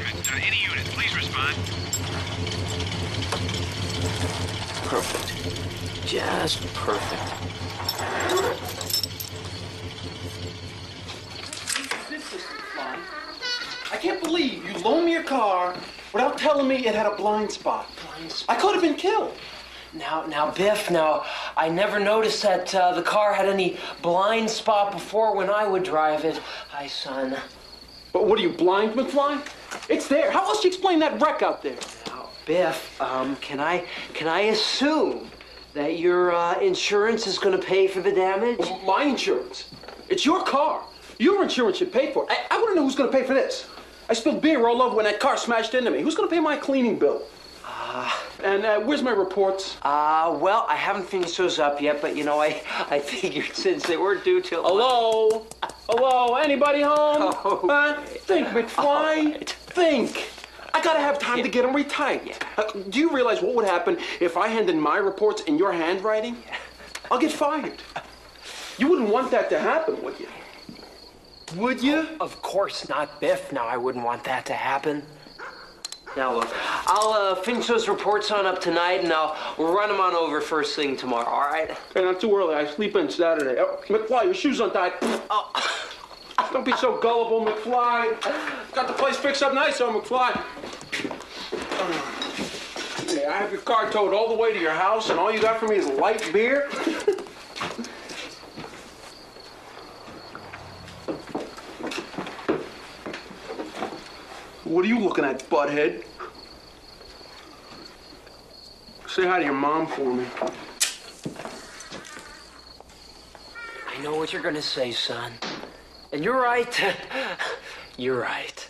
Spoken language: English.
any unit, please respond. Perfect. Just perfect. I can't believe you loaned me your car without telling me it had a blind spot. Blind spot. I could have been killed. Now, now, Biff. Now, I never noticed that uh, the car had any blind spot before when I would drive it. Hi, son. But what are you, blind, McFly? It's there. How else do you explain that wreck out there? Now, Biff. Um, can I can I assume that your uh, insurance is going to pay for the damage? My insurance. It's your car. Your insurance should pay for it. I, I want to know who's going to pay for this. I spilled beer all over when that car smashed into me. Who's going to pay my cleaning bill? Ah. and uh, where's my reports? Uh, well, I haven't finished those up yet, but you know, I I figured since they weren't due till. Hello? Hello? Anybody home? Oh. Huh? Think, McFly. All right. Think. I gotta have time to get them retyped. Uh, do you realize what would happen if I handed my reports in your handwriting? I'll get fired. You wouldn't want that to happen, would you? Would you? Of course not, Biff. Now, I wouldn't want that to happen. Now, look, I'll uh, finish those reports on up tonight, and I'll run them on over first thing tomorrow. All right? Hey, not too early. I sleep in Saturday. Oh, McFly, your shoes untied. Oh, Don't be so gullible, McFly. Got the place fixed up nice, though, McFly. Yeah, I have your car towed all the way to your house, and all you got for me is light beer. what are you looking at, butthead? Say hi to your mom for me. I know what you're gonna say, son. And you're right. you're right.